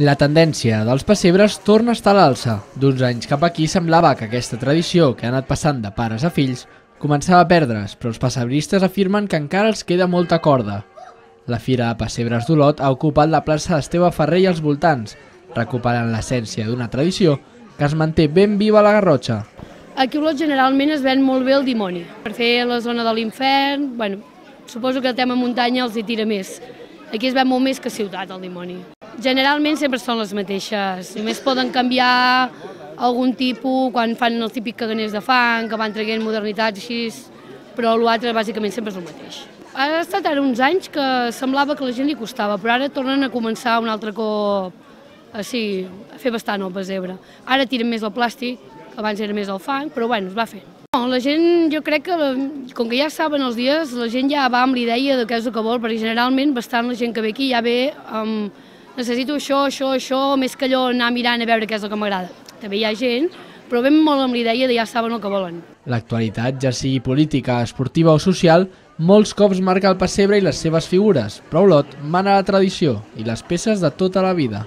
La tendència dels pessebres torna a estar a l'alça. D'uns anys cap aquí semblava que aquesta tradició, que ha anat passant de pares a fills, començava a perdre's, però els pessebristes afirmen que encara els queda molta corda. La Fira de Pessebres d'Olot ha ocupat la plaça d'Esteve Ferrer i els voltants, recuperant l'essència d'una tradició que es manté ben viva a la Garrotxa. Aquí a Olot generalment es ven molt bé el dimoni. Per fer la zona de l'infern, bueno, suposo que el tema muntanya els hi tira més. Aquí es ven molt més que ciutat, el dimoni. Generalment sempre són les mateixes, només poden canviar algun tipus quan fan els típics caganers de fang, que van traient modernitats així, però l'altre bàsicament sempre és el mateix. Ha estat ara uns anys que semblava que a la gent li costava, però ara tornen a començar un altre cop així, a fer bastant el pessebre. Ara tiren més el plàstic, que abans era més el fang, però bueno, es va fer. No, la gent, jo crec que, com que ja saben els dies, la gent ja va amb l'idea de què és el que vol, perquè generalment bastant la gent que ve aquí ja ve amb necessito això, això, això, més que allò anar mirant a veure què és el que m'agrada. També hi ha gent, però vam molt amb l'idea de ja saben el que volen. L'actualitat, ja sigui política, esportiva o social, molts cops marca el pessebre i les seves figures, però Olot mana la tradició i les peces de tota la vida.